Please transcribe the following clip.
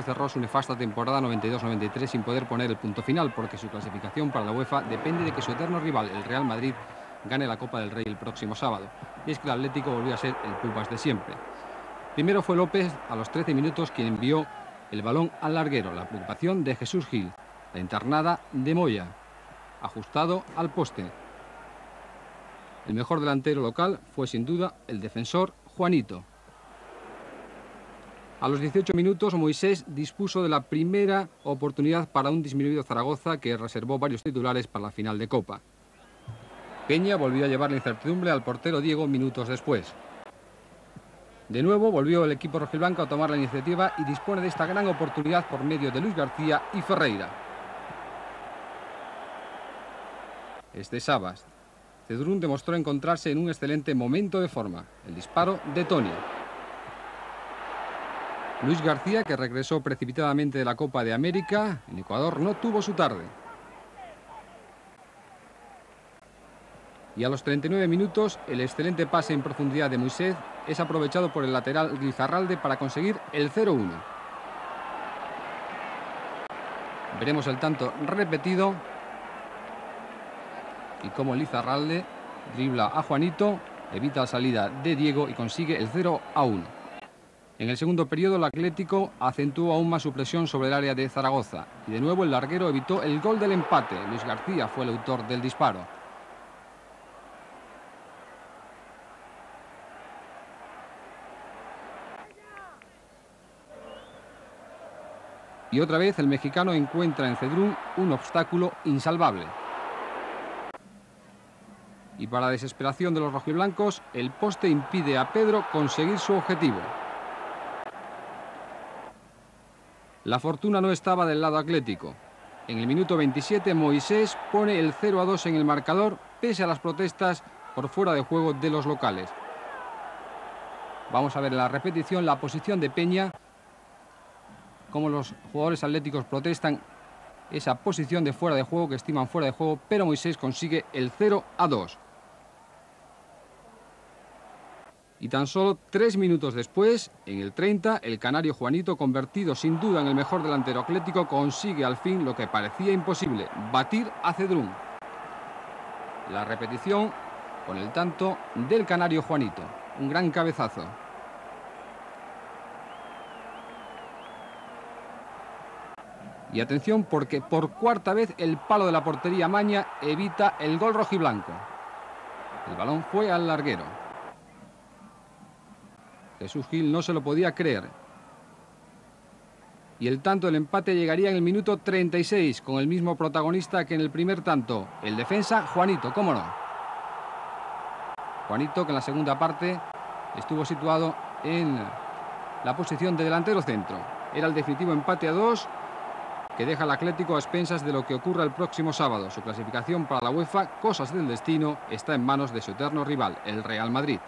cerró su nefasta temporada 92-93 sin poder poner el punto final porque su clasificación para la UEFA depende de que su eterno rival, el Real Madrid, gane la Copa del Rey el próximo sábado. Y es que el Atlético volvió a ser el Pupas de siempre. Primero fue López a los 13 minutos quien envió el balón al larguero, la preocupación de Jesús Gil, la internada de Moya, ajustado al poste. El mejor delantero local fue sin duda el defensor Juanito. A los 18 minutos, Moisés dispuso de la primera oportunidad para un disminuido Zaragoza que reservó varios titulares para la final de Copa. Peña volvió a llevar la incertidumbre al portero Diego minutos después. De nuevo volvió el equipo rojiblanco a tomar la iniciativa y dispone de esta gran oportunidad por medio de Luis García y Ferreira. Este Sabas. Cedrún demostró encontrarse en un excelente momento de forma. El disparo de Tony. Luis García, que regresó precipitadamente de la Copa de América, en Ecuador no tuvo su tarde. Y a los 39 minutos, el excelente pase en profundidad de Moisés es aprovechado por el lateral Lizarralde para conseguir el 0-1. Veremos el tanto repetido y cómo Lizarralde dribla a Juanito, evita la salida de Diego y consigue el 0-1. En el segundo periodo, el Atlético acentuó aún más su presión sobre el área de Zaragoza. Y de nuevo el larguero evitó el gol del empate. Luis García fue el autor del disparo. Y otra vez el mexicano encuentra en Cedrún un obstáculo insalvable. Y para desesperación de los rojiblancos, el poste impide a Pedro conseguir su objetivo. La fortuna no estaba del lado atlético. En el minuto 27 Moisés pone el 0 a 2 en el marcador pese a las protestas por fuera de juego de los locales. Vamos a ver en la repetición la posición de Peña, cómo los jugadores atléticos protestan esa posición de fuera de juego que estiman fuera de juego, pero Moisés consigue el 0 a 2. Y tan solo tres minutos después, en el 30, el canario Juanito, convertido sin duda en el mejor delantero atlético, consigue al fin lo que parecía imposible, batir a Cedrún. La repetición con el tanto del canario Juanito. Un gran cabezazo. Y atención porque por cuarta vez el palo de la portería Maña evita el gol rojiblanco. El balón fue al larguero. Jesús Gil no se lo podía creer. Y el tanto del empate llegaría en el minuto 36 con el mismo protagonista que en el primer tanto, el defensa Juanito, cómo no. Juanito que en la segunda parte estuvo situado en la posición de delantero centro. Era el definitivo empate a dos que deja al Atlético a expensas de lo que ocurra el próximo sábado. Su clasificación para la UEFA, cosas del destino, está en manos de su eterno rival, el Real Madrid.